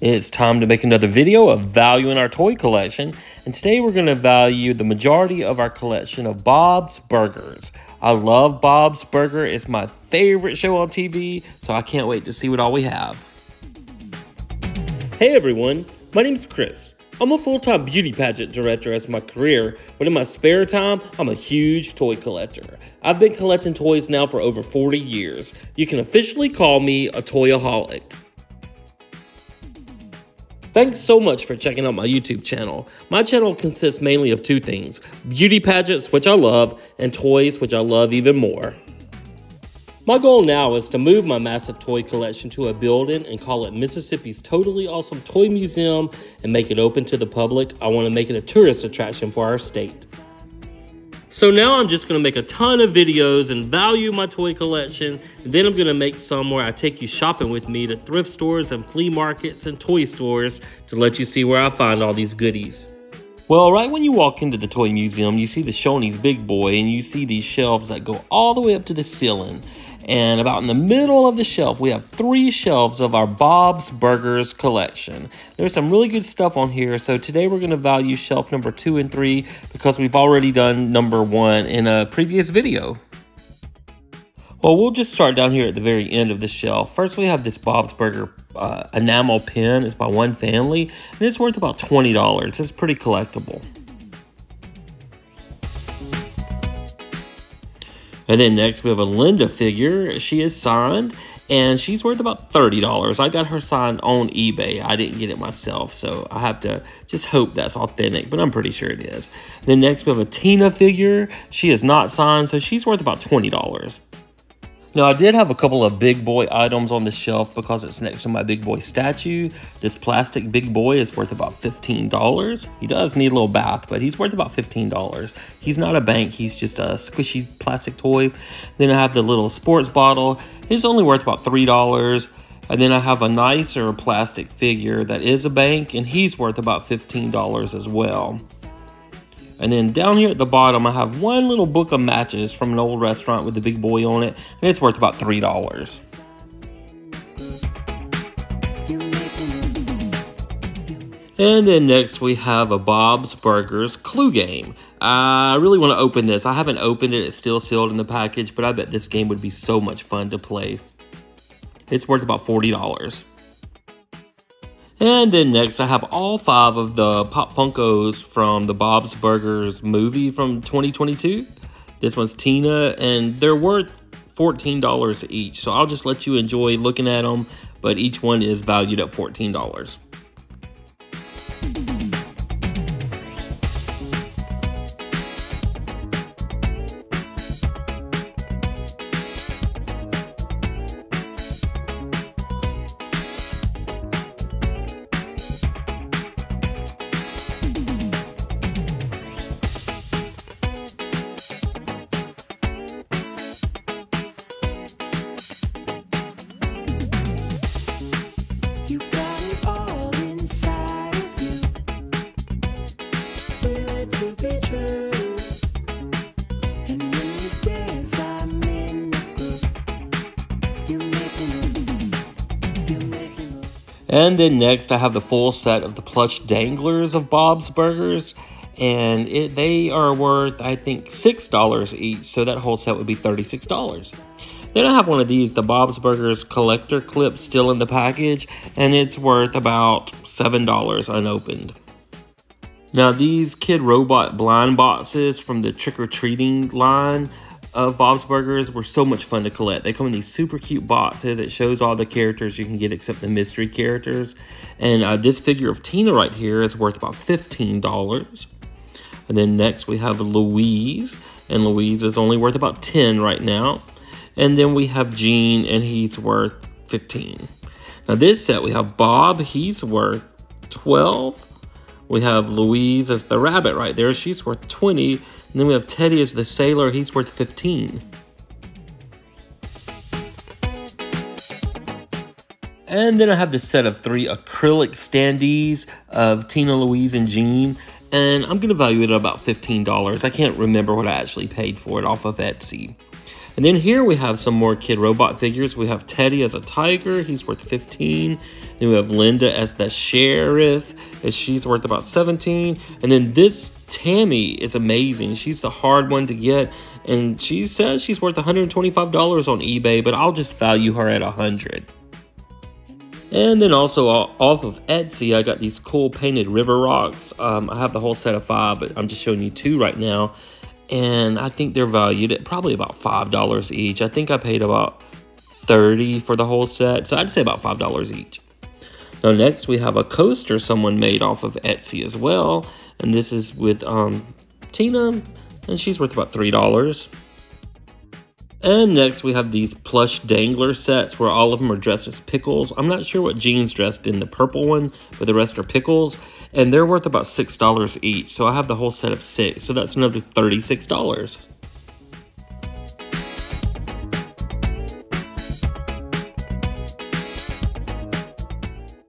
It's time to make another video of valuing our toy collection, and today we're going to value the majority of our collection of Bob's Burgers. I love Bob's Burger, it's my favorite show on TV, so I can't wait to see what all we have. Hey everyone, my name's Chris. I'm a full-time beauty pageant director as my career, but in my spare time, I'm a huge toy collector. I've been collecting toys now for over 40 years. You can officially call me a toyaholic. Thanks so much for checking out my YouTube channel. My channel consists mainly of two things, beauty pageants, which I love, and toys, which I love even more. My goal now is to move my massive toy collection to a building and call it Mississippi's Totally Awesome Toy Museum and make it open to the public. I want to make it a tourist attraction for our state. So now I'm just gonna make a ton of videos and value my toy collection. And then I'm gonna make some where I take you shopping with me to thrift stores and flea markets and toy stores to let you see where I find all these goodies. Well, right when you walk into the toy museum, you see the Shoney's Big Boy and you see these shelves that go all the way up to the ceiling. And about in the middle of the shelf, we have three shelves of our Bob's Burgers collection. There's some really good stuff on here. So today we're going to value shelf number two and three because we've already done number one in a previous video. Well, we'll just start down here at the very end of the shelf. First, we have this Bob's Burger uh, enamel pin. It's by one family, and it's worth about $20. It's pretty collectible. And then next we have a Linda figure. She is signed and she's worth about $30. I got her signed on eBay. I didn't get it myself, so I have to just hope that's authentic, but I'm pretty sure it is. Then next we have a Tina figure. She is not signed, so she's worth about $20. Now, I did have a couple of big boy items on the shelf because it's next to my big boy statue. This plastic big boy is worth about $15. He does need a little bath, but he's worth about $15. He's not a bank, he's just a squishy plastic toy. Then I have the little sports bottle. It's only worth about $3. And then I have a nicer plastic figure that is a bank, and he's worth about $15 as well. And then down here at the bottom, I have one little book of matches from an old restaurant with the big boy on it, and it's worth about $3. And then next we have a Bob's Burgers Clue Game. I really want to open this. I haven't opened it. It's still sealed in the package, but I bet this game would be so much fun to play. It's worth about $40. And then next, I have all five of the Pop Funkos from the Bob's Burgers movie from 2022. This one's Tina, and they're worth $14 each. So I'll just let you enjoy looking at them, but each one is valued at $14. And then next, I have the full set of the plush danglers of Bob's Burgers. And it, they are worth, I think, $6 each. So that whole set would be $36. Then I have one of these, the Bob's Burgers collector clip still in the package. And it's worth about $7 unopened. Now these Kidrobot blind boxes from the trick-or-treating line of Bob's Burgers were so much fun to collect. They come in these super cute boxes. It shows all the characters you can get except the mystery characters. And uh, this figure of Tina right here is worth about $15. And then next we have Louise. And Louise is only worth about 10 right now. And then we have Gene and he's worth 15. Now this set we have Bob. He's worth 12. We have Louise as the rabbit right there. She's worth 20. And then we have Teddy as the sailor. He's worth 15. And then I have this set of three acrylic standees of Tina, Louise, and Gene. And I'm going to value it at about $15. I can't remember what I actually paid for it off of Etsy. And then here we have some more Kidrobot figures. We have Teddy as a tiger. He's worth 15. Then we have Linda as the sheriff. And she's worth about 17. And then this Tammy is amazing. She's the hard one to get. And she says she's worth $125 on eBay, but I'll just value her at 100 and then also off of Etsy, I got these cool painted river rocks. Um, I have the whole set of five, but I'm just showing you two right now and I think they're valued at probably about $5 each. I think I paid about 30 for the whole set, so I'd say about $5 each. Now next we have a coaster someone made off of Etsy as well, and this is with um, Tina, and she's worth about $3. And next we have these plush dangler sets where all of them are dressed as pickles. I'm not sure what Gene's dressed in the purple one, but the rest are pickles. And they're worth about $6 each. So I have the whole set of six. So that's another $36.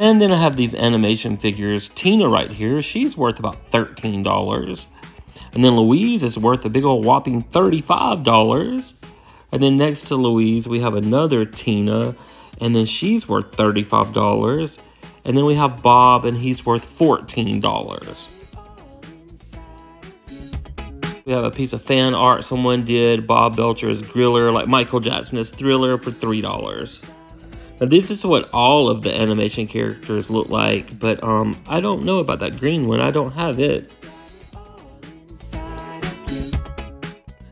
And then I have these animation figures. Tina right here, she's worth about $13. And then Louise is worth a big old whopping $35. And then next to Louise, we have another Tina, and then she's worth $35. And then we have Bob, and he's worth $14. We have a piece of fan art someone did, Bob Belcher's Griller, like Michael Jackson's Thriller for $3. Now this is what all of the animation characters look like, but um, I don't know about that green one. I don't have it.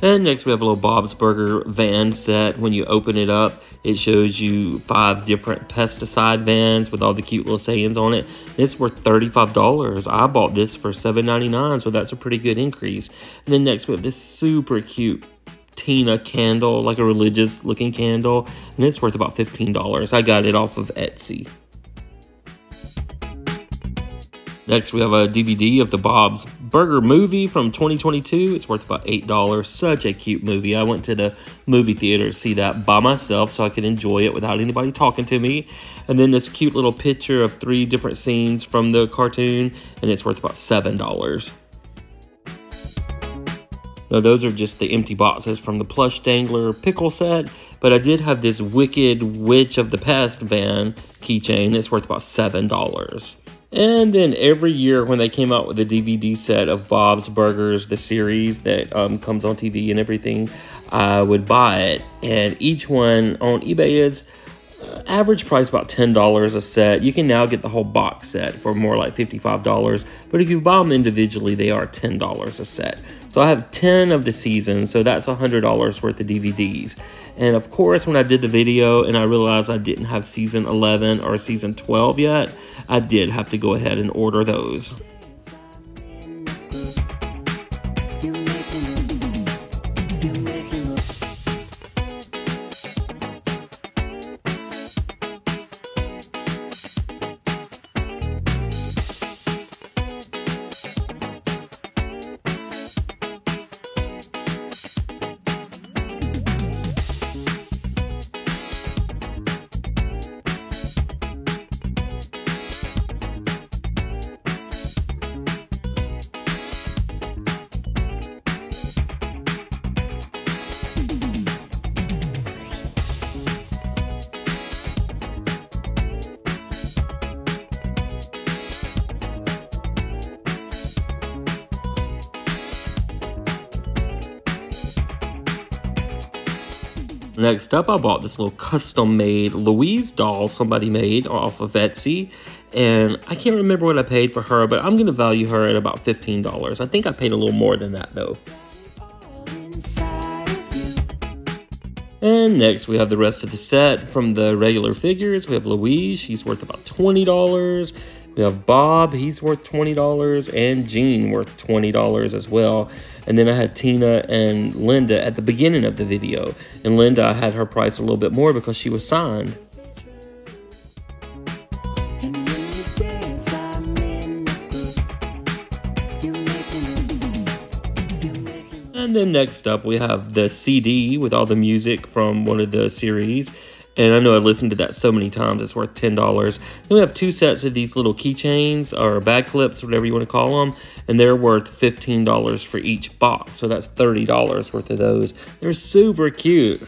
And next we have a little Bob's Burger van set. When you open it up, it shows you five different pesticide vans with all the cute little sayings on it. It's worth $35. I bought this for $7.99, so that's a pretty good increase. And then next we have this super cute Tina candle, like a religious looking candle, and it's worth about $15. I got it off of Etsy. Next, we have a DVD of the Bob's Burger movie from 2022. It's worth about $8. Such a cute movie. I went to the movie theater to see that by myself so I could enjoy it without anybody talking to me. And then this cute little picture of three different scenes from the cartoon, and it's worth about $7. Those are just the empty boxes from the plush dangler pickle set, but I did have this Wicked Witch of the Past van keychain. It's worth about $7. And then every year when they came out with the DVD set of Bob's Burgers, the series that um, comes on TV and everything, I would buy it. And each one on eBay is average price about $10 a set. You can now get the whole box set for more like $55. But if you buy them individually, they are $10 a set. So I have 10 of the seasons, so that's $100 worth of DVDs. And of course, when I did the video and I realized I didn't have season 11 or season 12 yet, I did have to go ahead and order those. Next up, I bought this little custom-made Louise doll somebody made off of Etsy. And I can't remember what I paid for her, but I'm going to value her at about $15. I think I paid a little more than that, though. And next, we have the rest of the set from the regular figures. We have Louise. She's worth about $20. We have Bob. He's worth $20. And Gene worth $20 as well. And then I had Tina and Linda at the beginning of the video. And Linda, I had her price a little bit more because she was signed. And then next up, we have the CD with all the music from one of the series. And I know I listened to that so many times, it's worth $10. Then we have two sets of these little keychains or bag clips, whatever you want to call them, and they're worth $15 for each box. So that's $30 worth of those. They're super cute.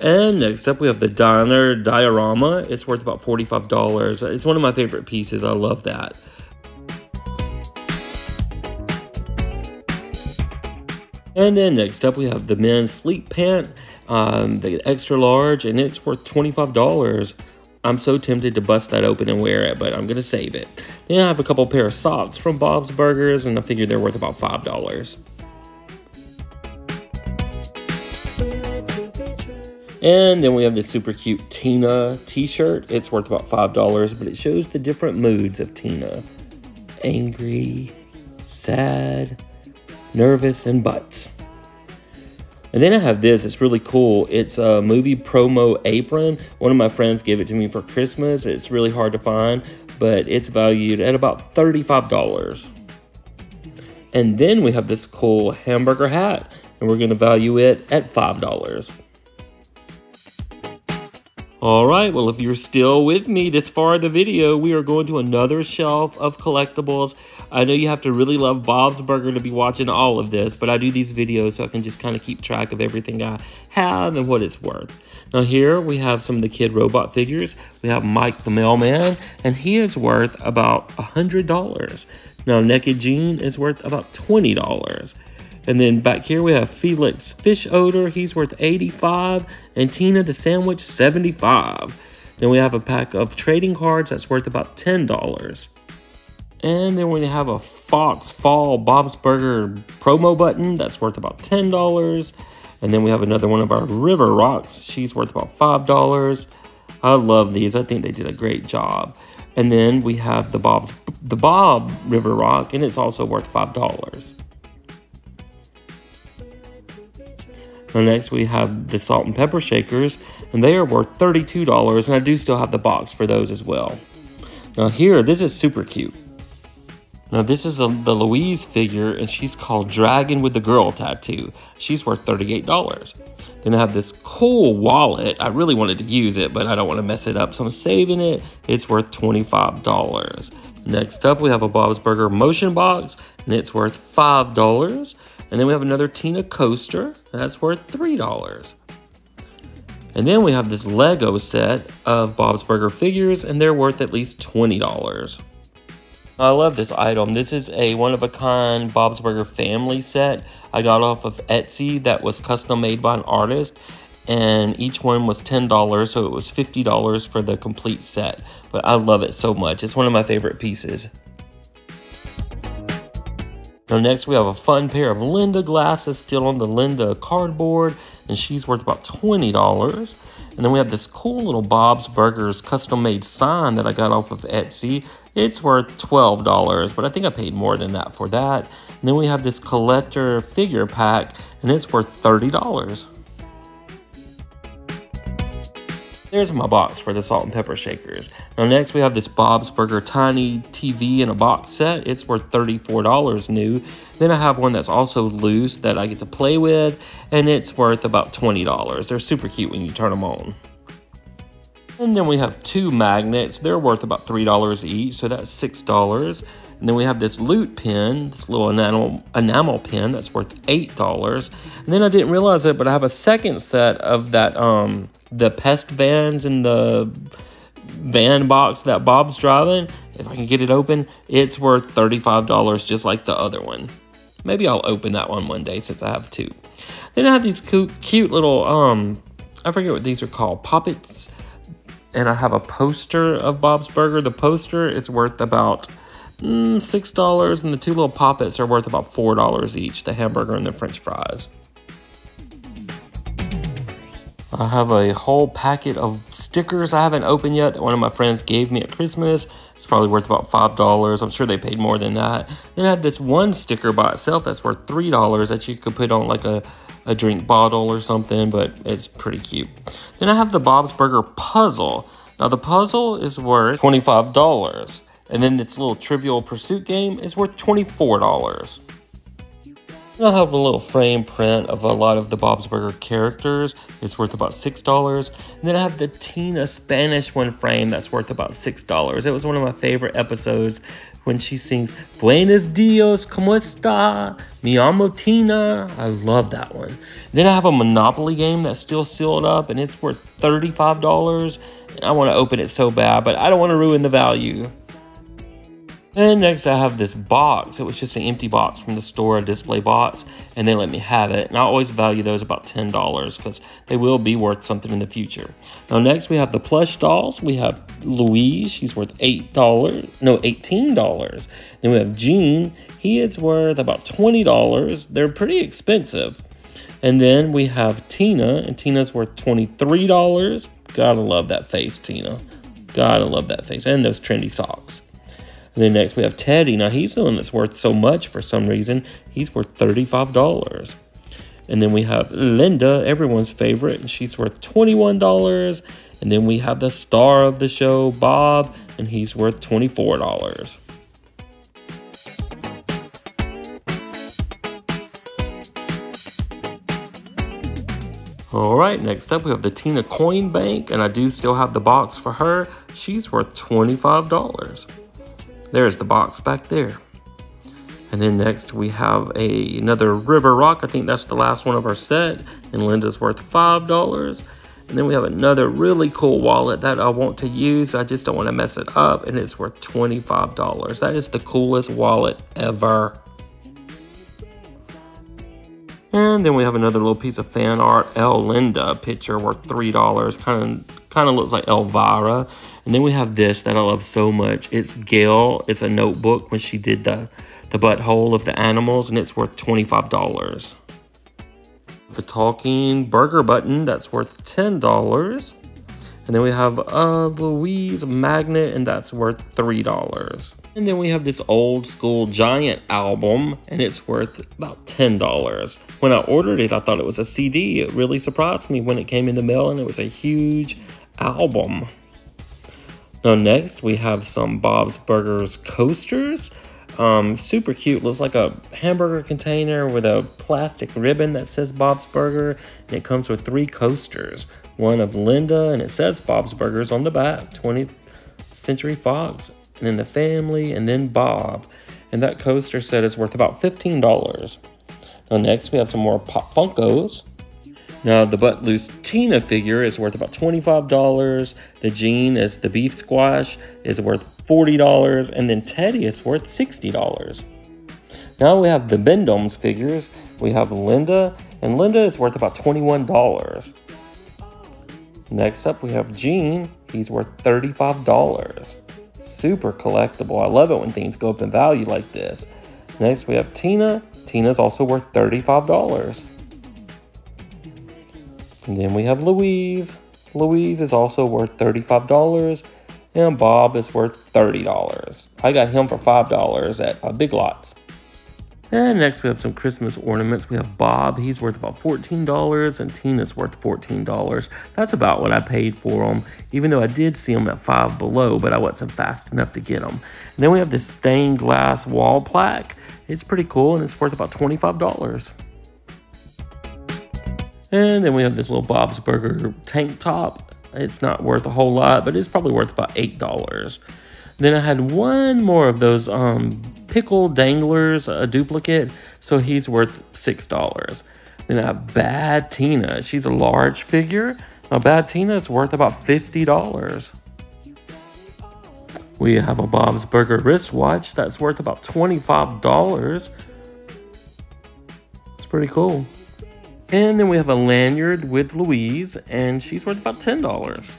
And next up, we have the Diner Diorama. It's worth about $45. It's one of my favorite pieces. I love that. And then next up, we have the men's sleep pant, um, the extra large, and it's worth $25. I'm so tempted to bust that open and wear it, but I'm to save it. Then I have a couple pair of socks from Bob's Burgers, and I figure they're worth about $5. And then we have this super cute Tina t-shirt. It's worth about $5, but it shows the different moods of Tina. Angry, sad, nervous, and butts. And then I have this, it's really cool. It's a movie promo apron. One of my friends gave it to me for Christmas. It's really hard to find, but it's valued at about $35. And then we have this cool hamburger hat, and we're gonna value it at $5. Alright, well if you're still with me this far in the video, we are going to another shelf of collectibles. I know you have to really love Bob's Burger to be watching all of this, but I do these videos so I can just kind of keep track of everything I have and what it's worth. Now here we have some of the Kidrobot figures. We have Mike the Mailman, and he is worth about $100. Now Naked Gene is worth about $20. And then back here we have Felix Fischoeder. He's worth 85 and Tina the Sandwich 75. Then we have a pack of trading cards that's worth about $10. And then we have a Fox Fall Bob's Burger promo button that's worth about $10. And then we have another one of our River Rocks. She's worth about $5. I love these. I think they did a great job. And then we have the Bob's the Bob River Rock and it's also worth $5. Next we have the salt and pepper shakers, and they are worth $32, and I do still have the box for those as well. Now here, this is super cute. Now this is a, the Louise figure, and she's called Dragon with the Girl Tattoo. She's worth $38. Then I have this cool wallet. I really wanted to use it, but I don't want to mess it up, so I'm saving it. It's worth $25. Next up, we have a Bob's Burger motion box, and it's worth $5. And then we have another Tina coaster, that's worth $3. And then we have this Lego set of Bob's Burger figures, and they're worth at least $20. I love this item. This is a one-of-a-kind Bob's Burger family set I got off of Etsy that was custom made by an artist. And each one was $10, so it was $50 for the complete set. But I love it so much. It's one of my favorite pieces. Now next we have a fun pair of Linda glasses still on the Linda cardboard and she's worth about $20. And then we have this cool little Bob's Burgers custom made sign that I got off of Etsy. It's worth $12, but I think I paid more than that for that. And then we have this collector figure pack and it's worth $30. There's my box for the salt and pepper shakers. Now next we have this Bob's Burger Tiny TV in a box set. It's worth $34 new. Then I have one that's also loose that I get to play with and it's worth about $20. They're super cute when you turn them on. And then we have two magnets. They're worth about $3 each, so that's $6. And then we have this loot pin, this little enamel, enamel pen that's worth $8. And then I didn't realize it, but I have a second set of that, um, the pest vans in the van box that Bob's driving. If I can get it open, it's worth $35 just like the other one. Maybe I'll open that one one day since I have two. Then I have these cute, cute little, um, I forget what these are called, poppets. And I have a poster of Bob's Burger. The poster is worth about mm, $6 and the two little poppets are worth about $4 each, the hamburger and the french fries. I have a whole packet of stickers I haven't opened yet that one of my friends gave me at Christmas. It's probably worth about $5. I'm sure they paid more than that. Then I have this one sticker by itself that's worth $3 that you could put on like a, a drink bottle or something, but it's pretty cute. Then I have the Bob's Burger puzzle. Now the puzzle is worth $25. And then this little Trivial Pursuit game is worth $24. I'll have a little frame print of a lot of the Bob's Burger characters. It's worth about $6. And then I have the Tina Spanish one frame that's worth about $6. It was one of my favorite episodes when she sings Buenos dias, ¿cómo está? Mi amo Tina. I love that one. Then I have a Monopoly game that's still sealed up and it's worth $35. And I want to open it so bad, but I don't want to ruin the value. And next I have this box. It was just an empty box from the store, a display box, and they let me have it. And I always value those about $10 because they will be worth something in the future. Now next we have the plush dolls. We have Louise, she's worth $8, no, $18. Then we have Gene, he is worth about $20. They're pretty expensive. And then we have Tina, and Tina's worth $23. Gotta love that face, Tina. Gotta love that face. And those trendy socks. And then next we have Teddy. Now he's the one that's worth so much for some reason. He's worth $35. And then we have Linda, everyone's favorite, and she's worth $21. And then we have the star of the show, Bob, and he's worth $24. All right, next up we have the Tina Coin Bank, and I do still have the box for her. She's worth $25. There's the box back there. And then next we have a another River Rock. I think that's the last one of our set. And Linda's worth $5. And then we have another really cool wallet that I want to use. I just don't want to mess it up. And it's worth $25. That is the coolest wallet ever. And then we have another little piece of fan art, El Linda picture worth $3. Kind of kind of looks like Elvira. And then we have this that I love so much. It's Gayle. It's a notebook when she did the, the butthole of the animals, and it's worth $25. The talking burger button, that's worth $10. And then we have a Louise magnet, and that's worth $3. And then we have this old school giant album, and it's worth about $10. When I ordered it, I thought it was a CD. It really surprised me when it came in the mail, and it was a huge album. Now next we have some Bob's Burgers coasters. Um, super cute, looks like a hamburger container with a plastic ribbon that says Bob's Burger. And it comes with three coasters. One of Linda and it says Bob's Burgers on the back, 20th Century Fox. And then the family and then Bob. And that coaster set is worth about $15. Now next we have some more Pop Funkos. Now, the Butt Loose Tina figure is worth about $25. The Gene is the Beefsquatch is worth $40. And then Teddy is worth $60. Now we have the Bend-Ems figures. We have Linda, and Linda is worth about $21. Next up, we have Gene. He's worth $35. Super collectible. I love it when things go up in value like this. Next, we have Tina. Tina's also worth $35. And then we have Louise. Louise is also worth $35 and Bob is worth $30. I got him for $5 at uh, Big Lots. And next we have some Christmas ornaments. We have Bob, he's worth about $14 and Tina's worth $14. That's about what I paid for them, even though I did see them at five below, but I wasn't fast enough to get them. And then we have this stained glass wall plaque. It's pretty cool and it's worth about $25. And then we have this little Bob's Burger tank top. It's not worth a whole lot, but it's probably worth about $8. Then I had one more of those um, pickle danglers, a duplicate, so he's worth $6. Then I have Bad Tina. She's a large figure. Now, Bad Tina is worth about $50. We have a Bob's Burger wristwatch that's worth about $25. It's pretty cool. And then we have a lanyard with Louise, and she's worth about $10.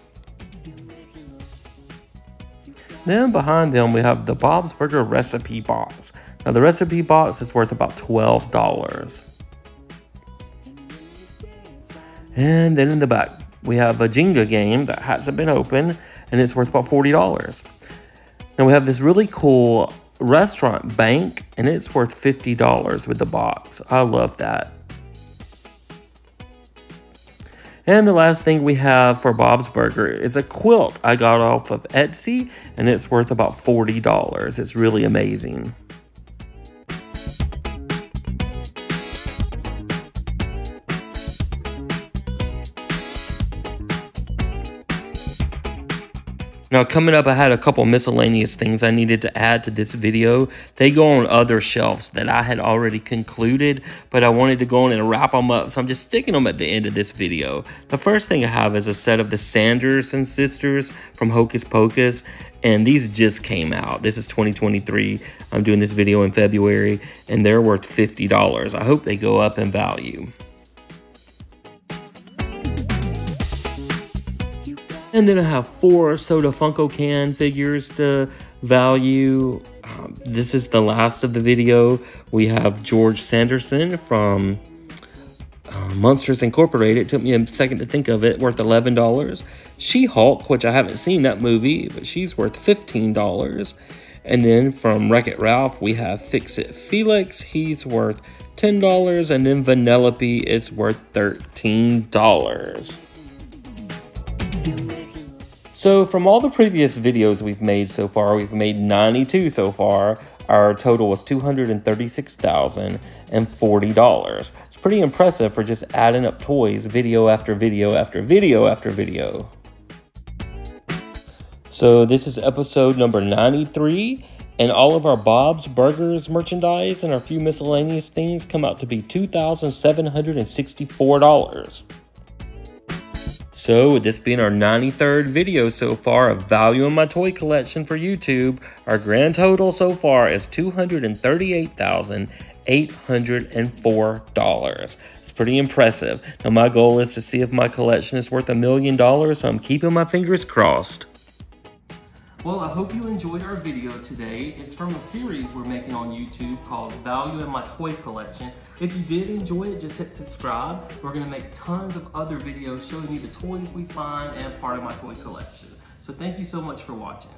Then behind them, we have the Bob's Burger recipe box. Now, the recipe box is worth about $12. And then in the back, we have a Jenga game that hasn't been opened, and it's worth about $40. Now, we have this really cool restaurant bank, and it's worth $50 with the box. I love that. And the last thing we have for Bob's Burger is a quilt I got off of Etsy, and it's worth about $40. It's really amazing. Now, coming up, I had a couple miscellaneous things I needed to add to this video. They go on other shelves that I had already concluded, but I wanted to go on and wrap them up, so I'm just sticking them at the end of this video. The first thing I have is a set of the Sanderson sisters from Hocus Pocus, and these just came out. This is 2023. I'm doing this video in February, and they're worth $50. I hope they go up in value. And then I have four Soda Funko Can figures to value. Um, this is the last of the video. We have George Sanderson from uh, Monsters Incorporated. It took me a second to think of it, worth $11. She-Hulk, which I haven't seen that movie, but she's worth $15. And then from Wreck-It Ralph, we have Fix-It Felix. He's worth $10. And then Vanellope is worth $13. So from all the previous videos we've made so far, we've made 92 so far. Our total was $236,040. It's pretty impressive for just adding up toys video after video after video after video. So this is episode number 93 and all of our Bob's Burgers merchandise and our few miscellaneous things come out to be $2,764. So with this being our 93rd video so far of valuing my toy collection for YouTube, our grand total so far is $238,804. It's pretty impressive. Now my goal is to see if my collection is worth a million dollars, so I'm keeping my fingers crossed. Well, I hope you enjoyed our video today. It's from a series we're making on YouTube called Value in My Toy Collection. If you did enjoy it, just hit subscribe. We're gonna make tons of other videos showing you the toys we find and part of my toy collection. So thank you so much for watching.